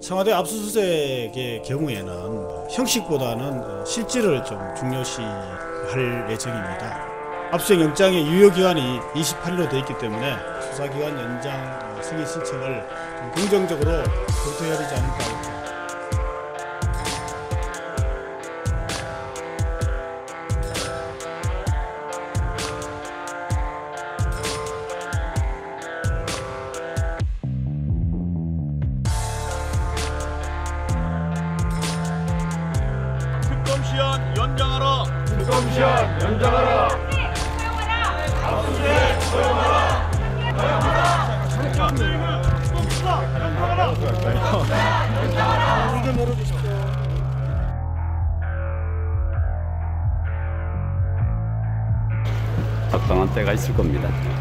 청와대 압수수색의 경우에는 형식보다는 실질을 좀 중요시할 예정입니다. 압수수색 영장의 유효 기간이 28일로 되어 있기 때문에 수사기간 연장 승인 신청을 좀 긍정적으로 검토해야 되지 않을까 수사 연장하라. 적당한 때가 있을 겁니다.